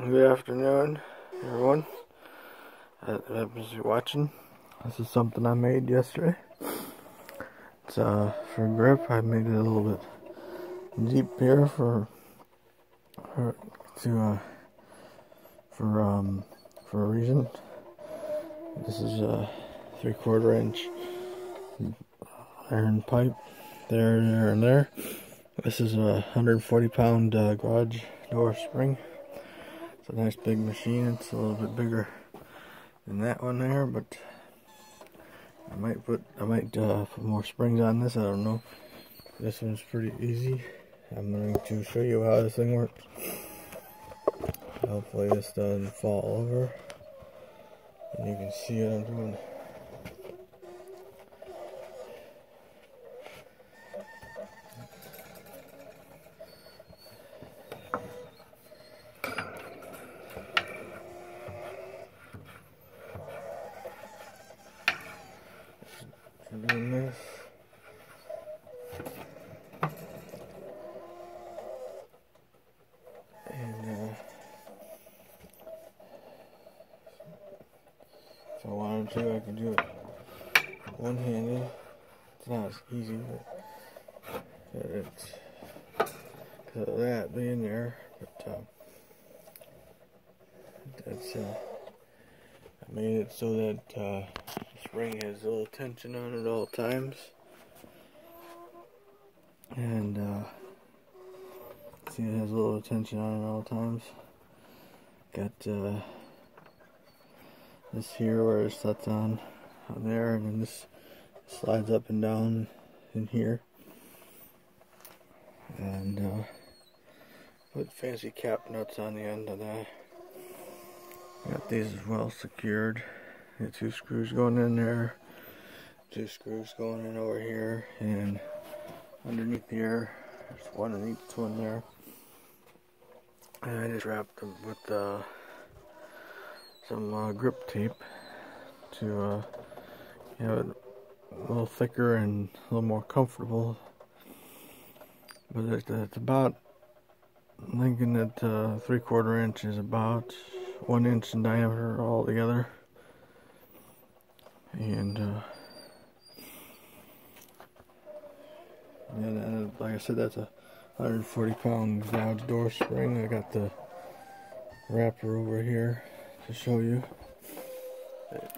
Good afternoon, everyone that to watching. This is something I made yesterday. It's uh, for grip. I made it a little bit deep here for, for to uh, for um for a reason. This is a three quarter inch iron pipe there, there, and there. This is a 140 pound uh, garage door spring. It's a nice big machine. It's a little bit bigger than that one there, but I might put I might uh, put more springs on this. I don't know. This one's pretty easy. I'm going to show you how this thing works. Hopefully this doesn't fall over. And you can see what I'm doing this. And uh, if I could do it one-handed. It's not as easy, but, it's because of that being there. But uh, that's uh, I made it so that. Uh, spring has a little tension on it all times. And uh, see it has a little tension on it all times. Got uh, this here where it sets on, on there and then this slides up and down in here. And uh, put fancy cap nuts on the end of that. Got these as well secured. Got two screws going in there, two screws going in over here, and underneath here, there's one in each one there. And I just wrapped them with uh, some uh, grip tape to uh, have it a little thicker and a little more comfortable. But it's, about, I'm thinking that uh, three quarter inch is about one inch in diameter altogether and uh, and uh, like I said, that's a 140 pound garage door spring. I got the wrapper over here to show you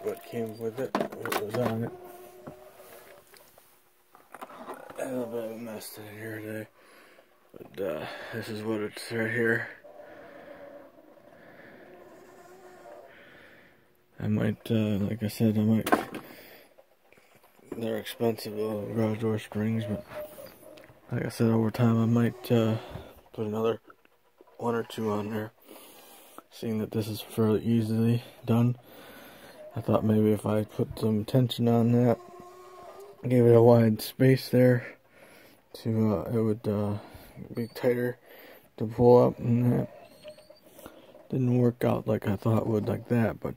what came with it, what was on it. A little bit of a mess in here today, but uh, this is what it's right here. I might, uh, like I said, I might, they're expensive, little garage door springs, but like I said, over time I might uh, put another one or two on there. Seeing that this is fairly easily done, I thought maybe if I put some tension on that, gave it a wide space there, to uh, it would uh, be tighter to pull up, and that didn't work out like I thought it would like that, but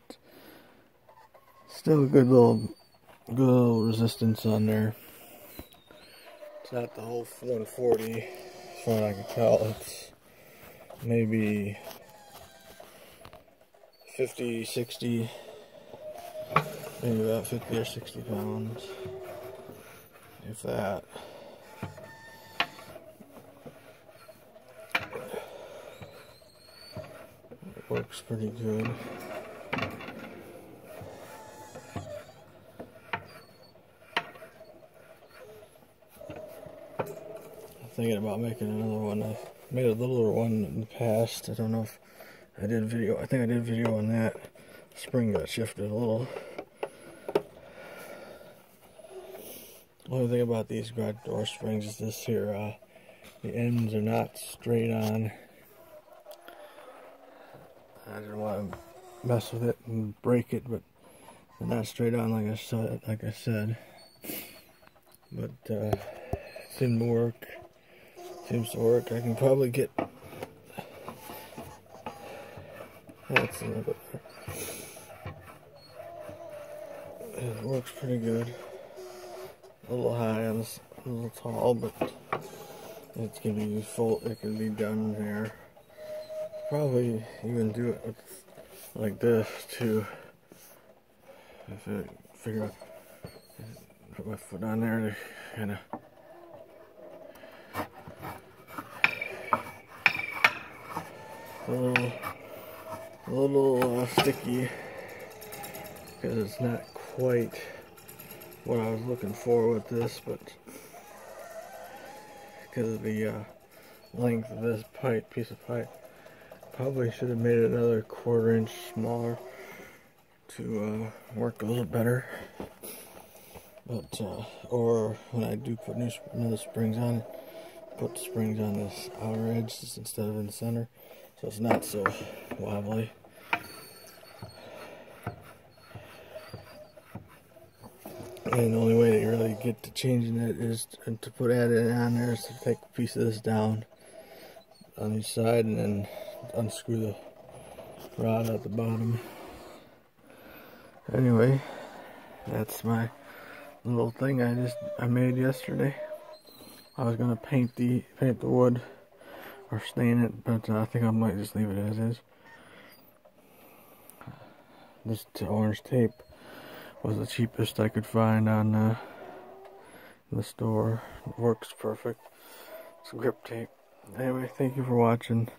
Still a good little, good little resistance on there. It's not the whole 140, as far as I can tell. It's maybe 50, 60, maybe about 50 or 60 pounds, if that. It works pretty good. thinking about making another one. I've made a littler one in the past. I don't know if I did video. I think I did video on that. Spring got shifted a little. Only thing about these garage door springs is this here. Uh, the ends are not straight on. I didn't want to mess with it and break it, but they're not straight on like I said. Like I said, but uh, it didn't work. Seems to work. I can probably get. That's a little. It looks pretty good. A little high and a little tall, but it can be full. It can be done there. probably even do it with, like this too. If I figure out, put my foot on there to kind of. A a little uh, sticky because it's not quite what I was looking for with this, but because of the uh, length of this pipe, piece of pipe, probably should have made it another quarter inch smaller to uh, work a little better. But, uh, or when I do put new another springs on, put springs on this outer edge instead of in the center, so it's not so wobbly. And the only way to really get to changing it is to, to put add it on there is to take a piece of this down on each side and then unscrew the rod at the bottom. Anyway, that's my little thing I just I made yesterday. I was gonna paint the paint the wood or stain it, but uh, I think I might just leave it as is. This orange tape was the cheapest I could find on uh, the store. It works perfect. It's grip tape. Anyway, thank you for watching.